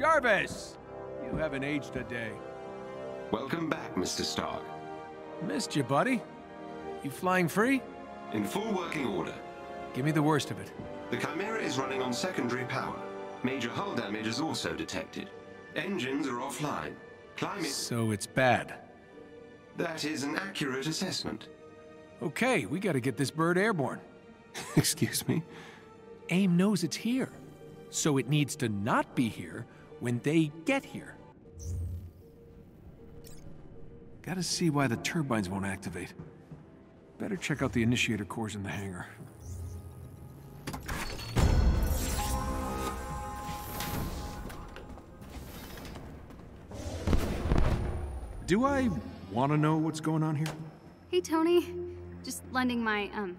Jarvis! You haven't aged a day. Welcome back, Mr. Stark. Missed you, buddy. You flying free? In full working order. Give me the worst of it. The Chimera is running on secondary power. Major hull damage is also detected. Engines are offline. Climate... So it's bad. That is an accurate assessment. Okay, we gotta get this bird airborne. Excuse me? AIM knows it's here. So it needs to not be here when they get here. Gotta see why the turbines won't activate. Better check out the initiator cores in the hangar. Do I want to know what's going on here? Hey, Tony. Just lending my, um,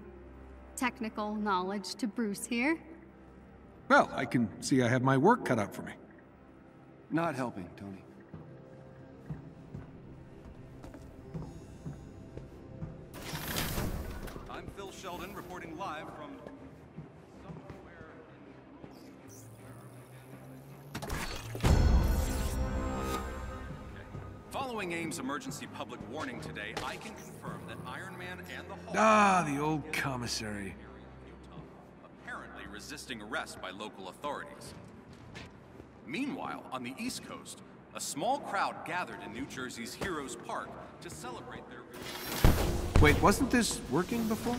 technical knowledge to Bruce here. Well, I can see I have my work cut out for me. Not helping, Tony. I'm Phil Sheldon reporting live from somewhere Following AIM's emergency public warning today, I can confirm that Iron Man and the Hulk Ah, the old commissary. Apparently resisting arrest by local authorities. Meanwhile, on the East Coast, a small crowd gathered in New Jersey's Heroes Park to celebrate their Wait, wasn't this working before?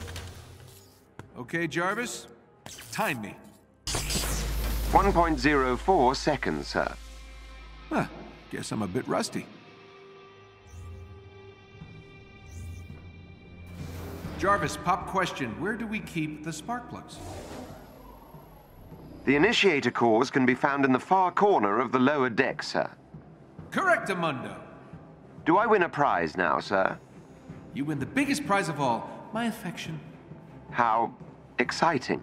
Okay, Jarvis, time me. 1.04 seconds, sir. Huh, guess I'm a bit rusty. Jarvis, pop question. Where do we keep the spark plugs? The initiator cores can be found in the far corner of the lower deck, sir. Correct, Amundo. Do I win a prize now, sir? You win the biggest prize of all, my affection. How exciting.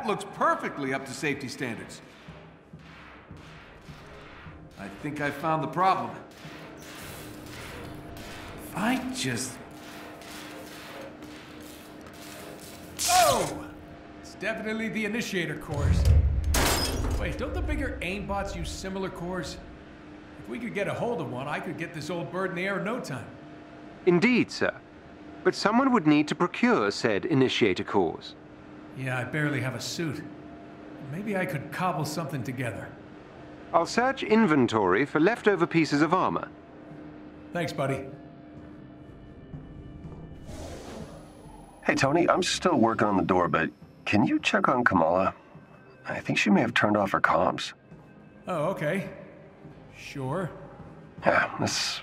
That looks perfectly up to safety standards. I think I found the problem. If I just... Oh! It's definitely the initiator cores. Wait, don't the bigger aimbots use similar cores? If we could get a hold of one, I could get this old bird in the air in no time. Indeed, sir. But someone would need to procure said initiator cores. Yeah, I barely have a suit. Maybe I could cobble something together. I'll search inventory for leftover pieces of armor. Thanks, buddy. Hey, Tony, I'm still working on the door, but can you check on Kamala? I think she may have turned off her comms. Oh, okay. Sure. Yeah, this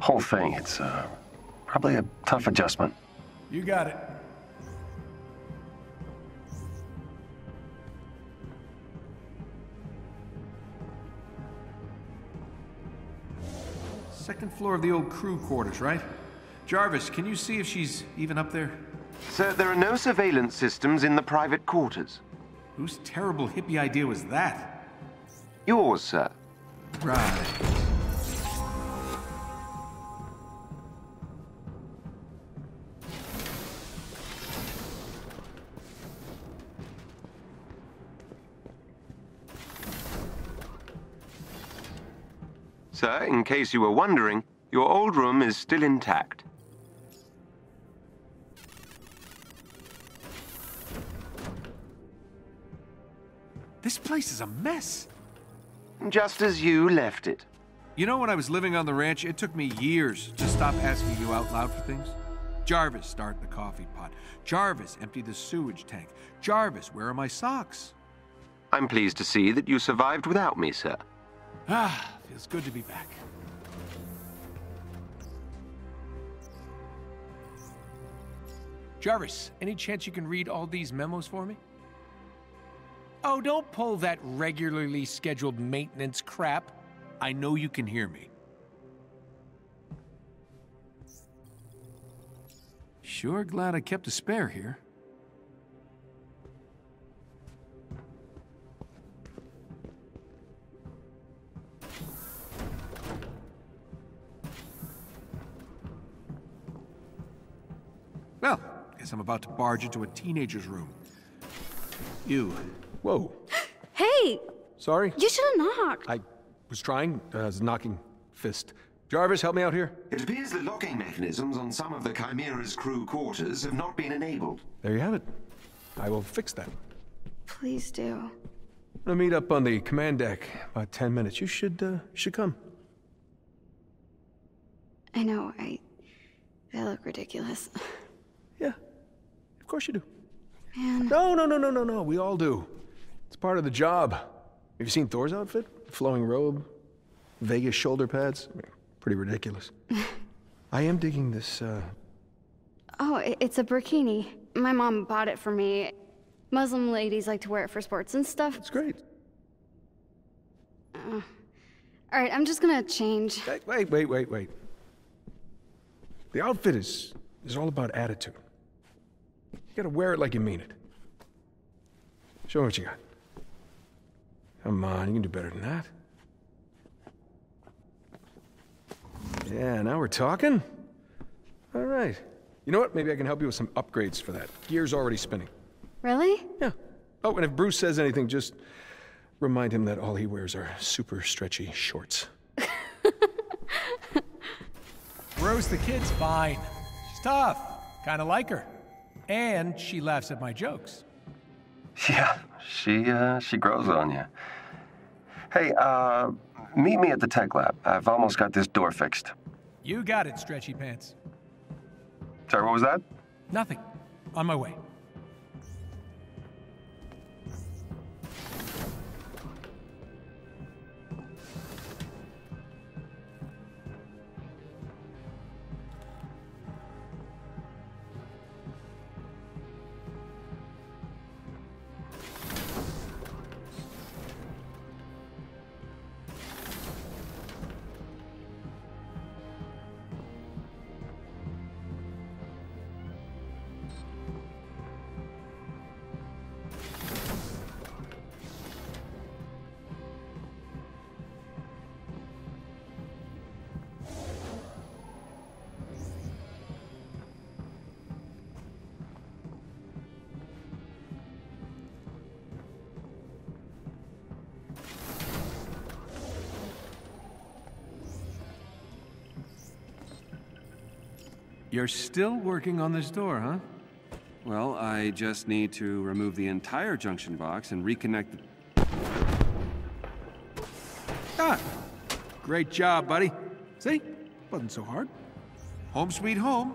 whole thing, it's uh, probably a tough adjustment. You got it. Second floor of the old crew quarters, right? Jarvis, can you see if she's even up there? Sir, there are no surveillance systems in the private quarters. Whose terrible hippie idea was that? Yours, sir. Right. Sir, in case you were wondering, your old room is still intact. This place is a mess. Just as you left it. You know, when I was living on the ranch, it took me years to stop asking you out loud for things. Jarvis, start the coffee pot. Jarvis, empty the sewage tank. Jarvis, where are my socks? I'm pleased to see that you survived without me, sir. Ah, feels good to be back. Jarvis, any chance you can read all these memos for me? Oh, don't pull that regularly scheduled maintenance crap. I know you can hear me. Sure glad I kept a spare here. Well, guess I'm about to barge into a teenager's room. You. Whoa. Hey, Sorry. you should have knocked. I was trying. Uh, I was knocking fist. Jarvis, help me out here. It appears the locking mechanisms on some of the Chimera's crew quarters have not been enabled. There you have it. I will fix that. Please do. I'm gonna meet up on the command deck about 10 minutes. You should, uh, should come. I know, I. I look ridiculous. Course you do. Man. No, no, no, no, no, no. We all do. It's part of the job. Have you seen Thor's outfit? Flowing robe, Vegas shoulder pads. Pretty ridiculous. I am digging this, uh, Oh, it's a burkini. My mom bought it for me. Muslim ladies like to wear it for sports and stuff. it's great. All right, I'm just gonna change. Hey, wait, wait, wait, wait. The outfit is is all about attitude. You gotta wear it like you mean it. Show me what you got. Come on, you can do better than that. Yeah, now we're talking. All right. You know what? Maybe I can help you with some upgrades for that. Gear's already spinning. Really? Yeah. Oh, and if Bruce says anything, just remind him that all he wears are super stretchy shorts. Rose the kid's fine. She's tough. Kind of like her. And she laughs at my jokes. Yeah, she uh, she grows on you. Hey, uh, meet me at the tech lab. I've almost got this door fixed. You got it, stretchy pants. Sorry, what was that? Nothing. On my way. You're still working on this door, huh? Well, I just need to remove the entire junction box and reconnect the... Ah, great job, buddy. See? Wasn't so hard. Home sweet home.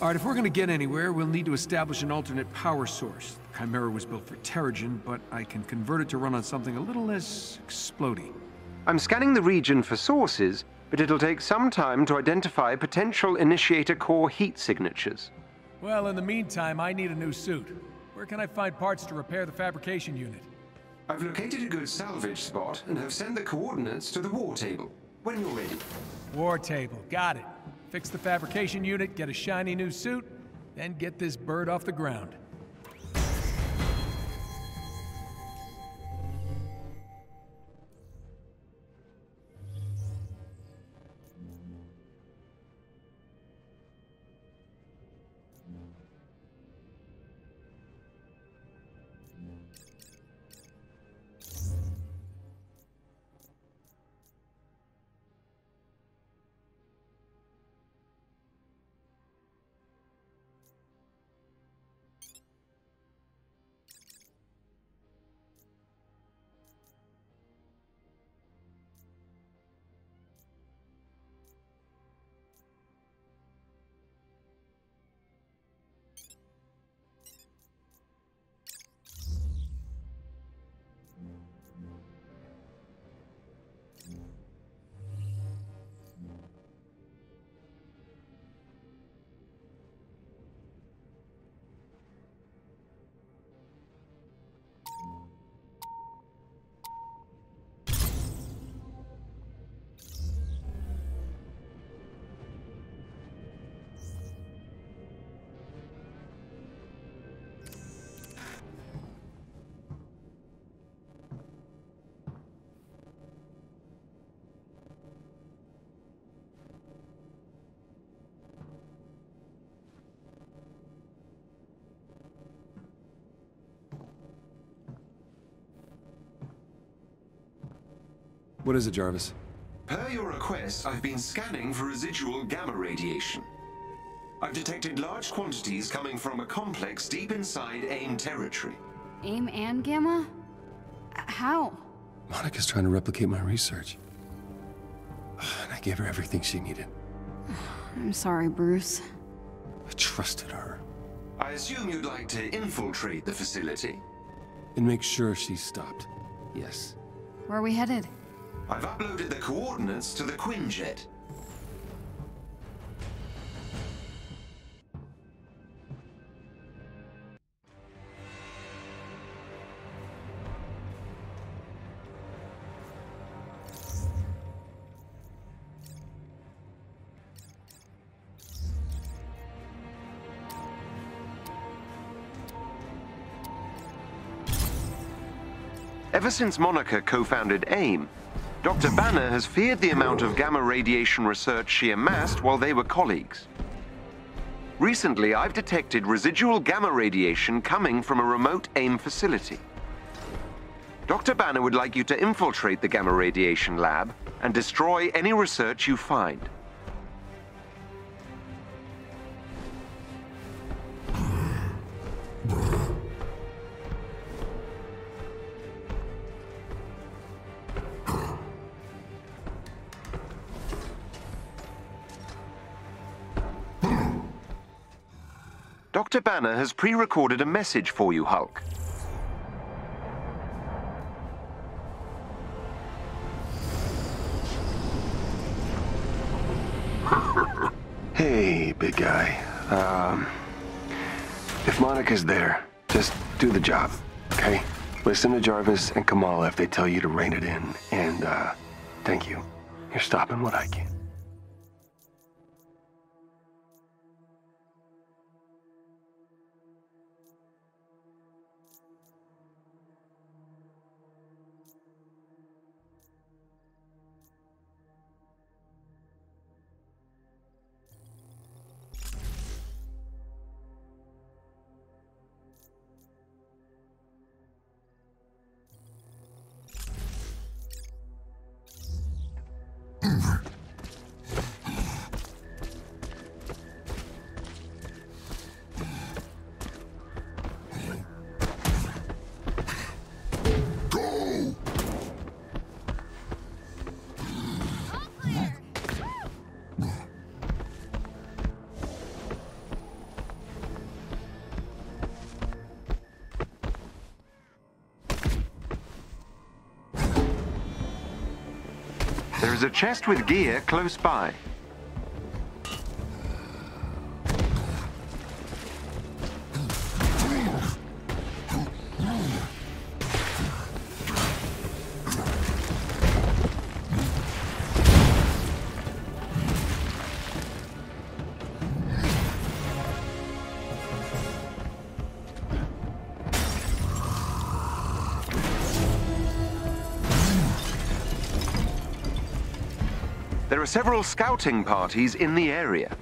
All right, if we're gonna get anywhere, we'll need to establish an alternate power source. The Chimera was built for Terrigen, but I can convert it to run on something a little less explodey. I'm scanning the region for sources, but it'll take some time to identify potential initiator core heat signatures. Well, in the meantime, I need a new suit. Where can I find parts to repair the fabrication unit? I've located a good salvage spot and have sent the coordinates to the war table. When you're ready. War table, got it. Fix the fabrication unit, get a shiny new suit, then get this bird off the ground. What is it, Jarvis? Per your request, I've been scanning for residual gamma radiation. I've detected large quantities coming from a complex deep inside AIM territory. AIM and Gamma? How? Monica's trying to replicate my research. And I gave her everything she needed. I'm sorry, Bruce. I trusted her. I assume you'd like to infiltrate the facility? And make sure she stopped. Yes. Where are we headed? I've uploaded the coordinates to the Quinjet. Ever since Monica co-founded AIM, Dr. Banner has feared the amount of gamma radiation research she amassed while they were colleagues. Recently, I've detected residual gamma radiation coming from a remote AIM facility. Dr. Banner would like you to infiltrate the gamma radiation lab and destroy any research you find. Dr. Banner has pre-recorded a message for you, Hulk. Hey, big guy. Um, if Monica's there, just do the job, okay? Listen to Jarvis and Kamala if they tell you to rein it in. And, uh, thank you. You're stopping what I can. There is a chest with gear close by. There are several scouting parties in the area.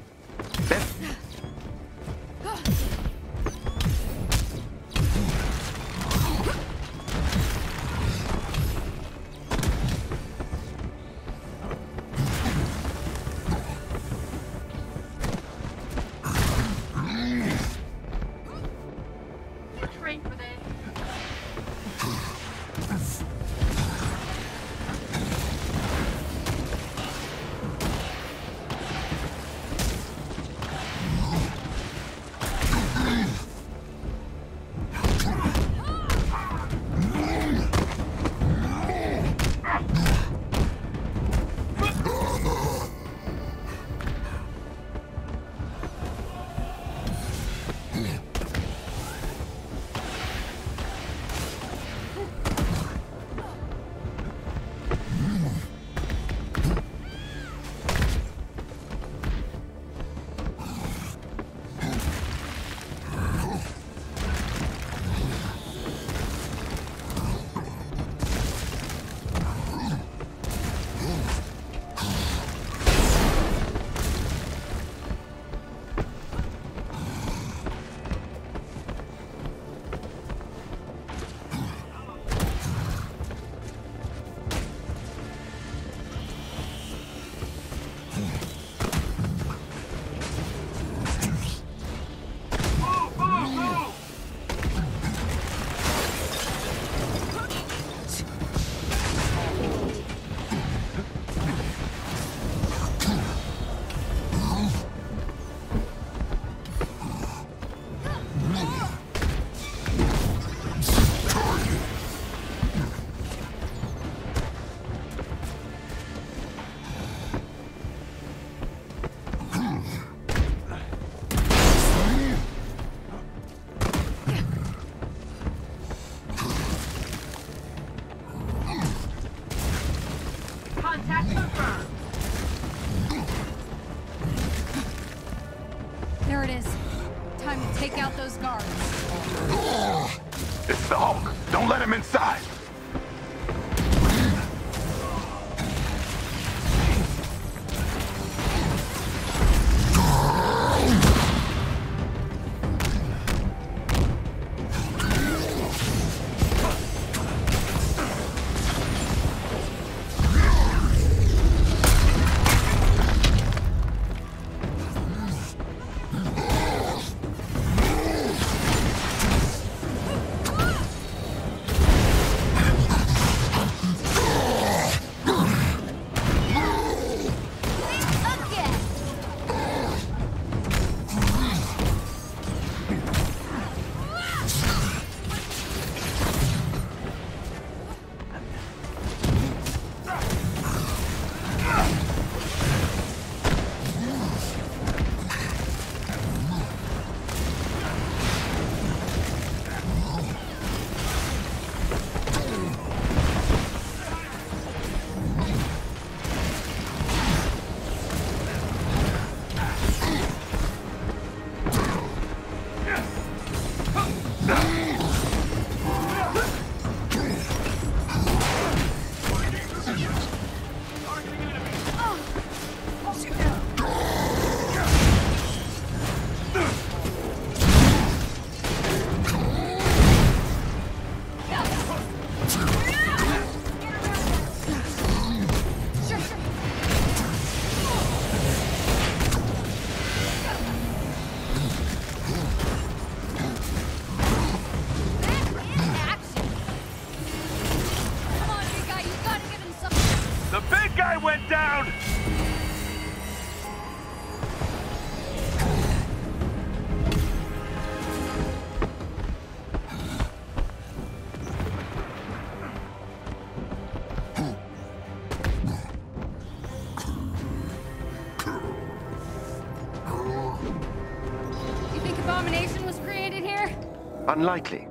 Unlikely.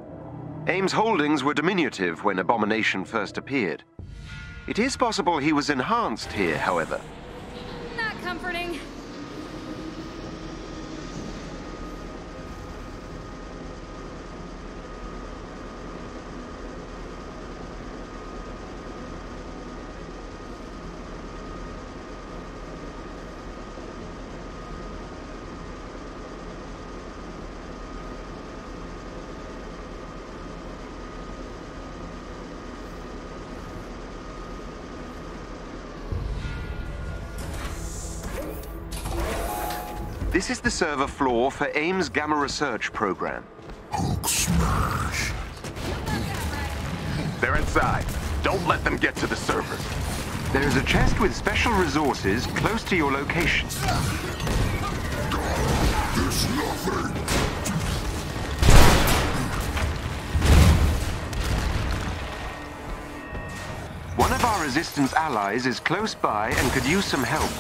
AIM's Holdings were diminutive when Abomination first appeared. It is possible he was enhanced here, however. Not comforting. This is the server floor for AIM's Gamma Research Program. Hulk smash. They're inside. Don't let them get to the server. There is a chest with special resources close to your location. One of our resistance allies is close by and could use some help.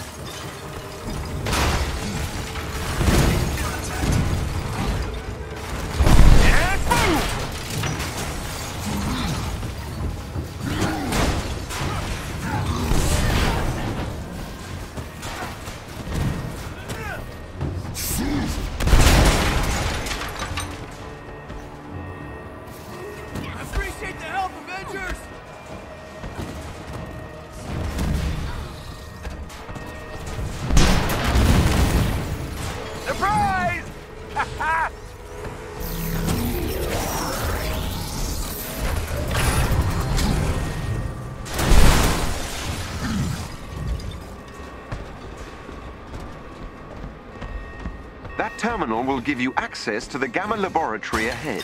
Terminal will give you access to the Gamma Laboratory ahead.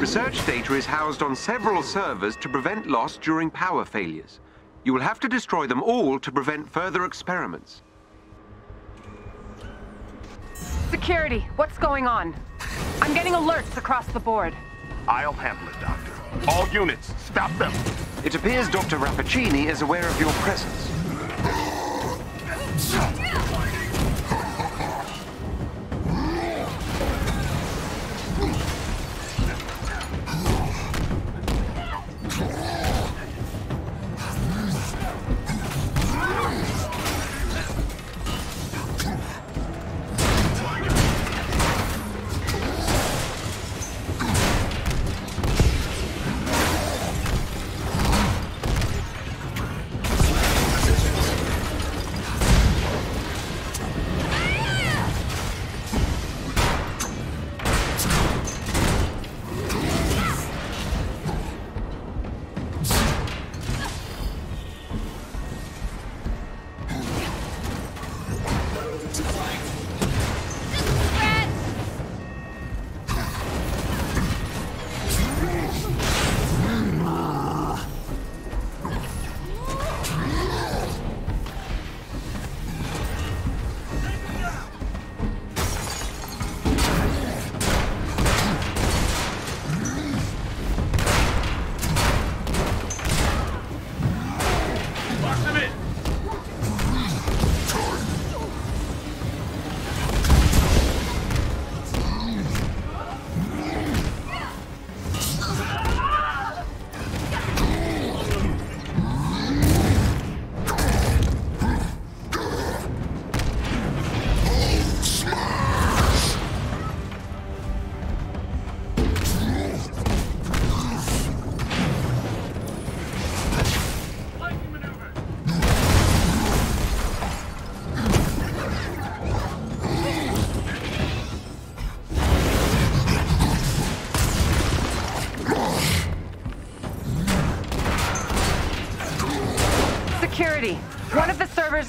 Research data is housed on several servers to prevent loss during power failures. You will have to destroy them all to prevent further experiments. Security, what's going on? I'm getting alerts across the board. I'll handle it, Doctor. All units, stop them. It appears Dr. Rappaccini is aware of your presence.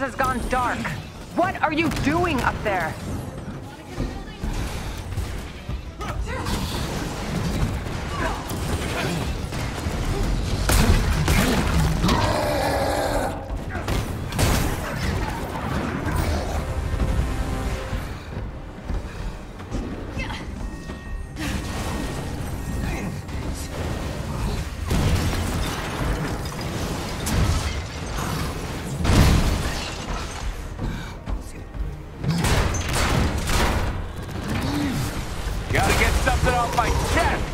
Has gone dark. What are you doing up there? Gotta off my chest!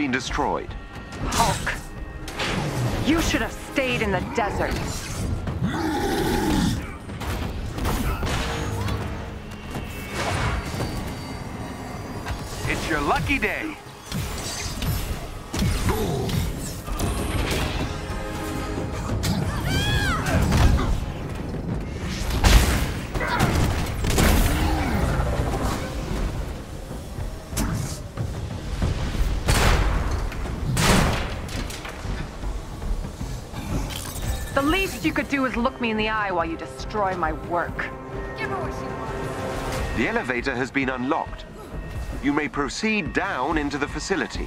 Been destroyed. Hulk. You should have stayed in the desert. It's your lucky day. The least you could do is look me in the eye while you destroy my work. Give her what she wants. The elevator has been unlocked. You may proceed down into the facility.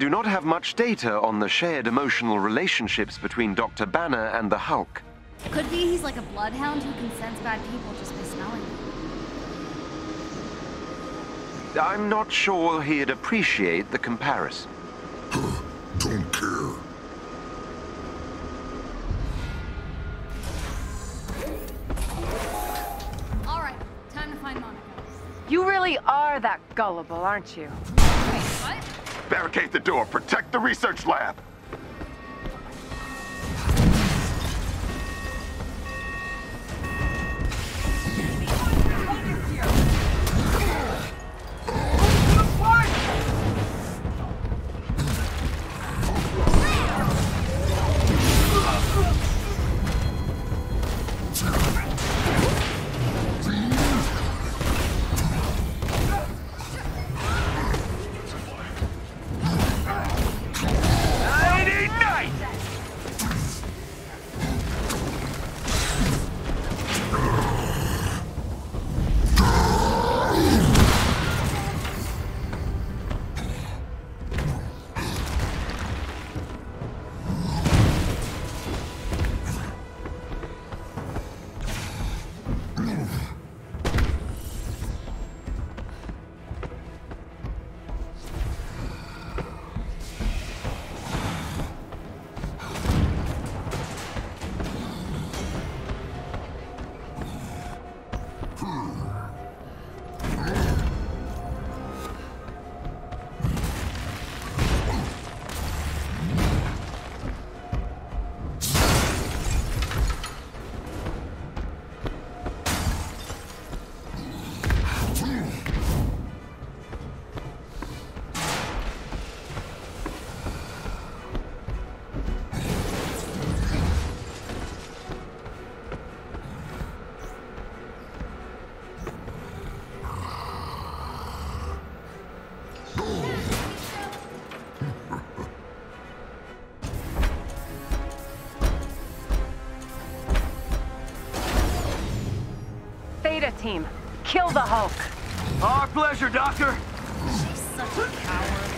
Do not have much data on the shared emotional relationships between Dr. Banner and the Hulk. Could be he's like a bloodhound who can sense bad people just by smelling them. I'm not sure he'd appreciate the comparison. Don't care. All right, time to find Monica. You really are that gullible, aren't you? Wait, what? Barricade the door. Protect the research lab. Team, kill the Hulk. Our pleasure, Doctor. She's such a coward.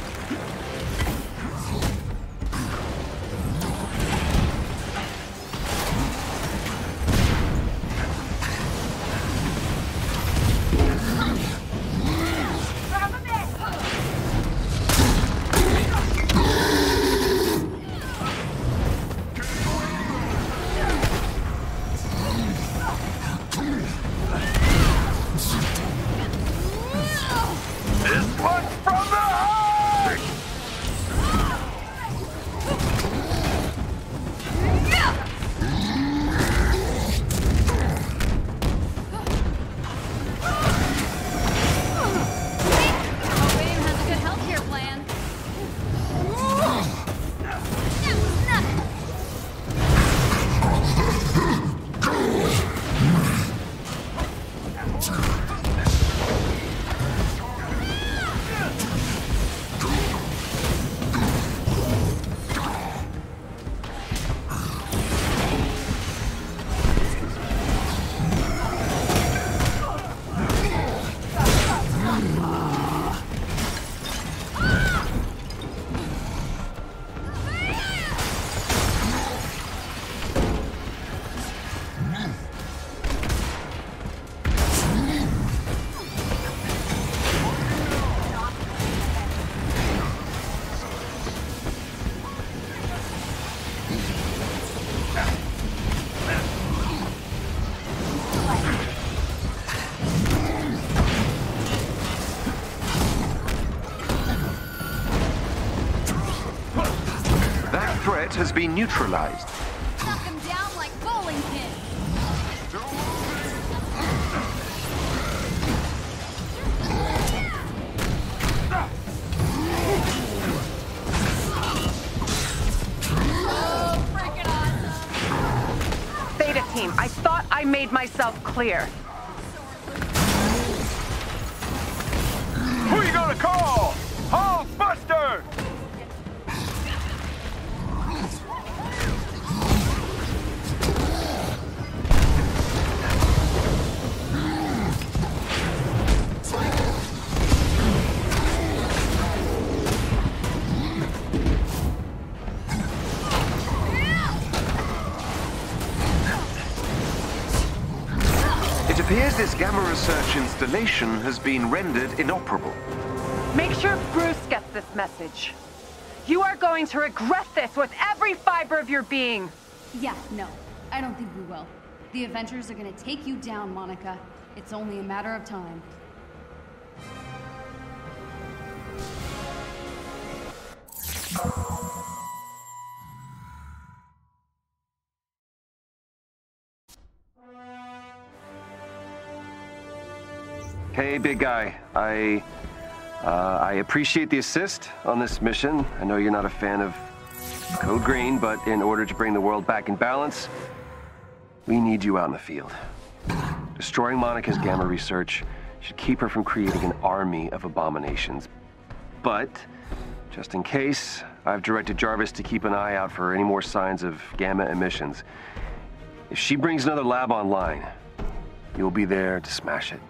That threat has been neutralized. Knock them down like bowling pins. Oh, awesome. Theta team, I thought I made myself clear. It appears this Gamma Research installation has been rendered inoperable. Make sure Bruce gets this message. You are going to regret this with every fiber of your being. Yeah, no. I don't think we will. The Avengers are gonna take you down, Monica. It's only a matter of time. Hey, big guy. I uh, I appreciate the assist on this mission. I know you're not a fan of Code Green, but in order to bring the world back in balance, we need you out in the field. Destroying Monica's gamma research should keep her from creating an army of abominations. But, just in case, I've directed Jarvis to keep an eye out for any more signs of gamma emissions. If she brings another lab online, you'll be there to smash it.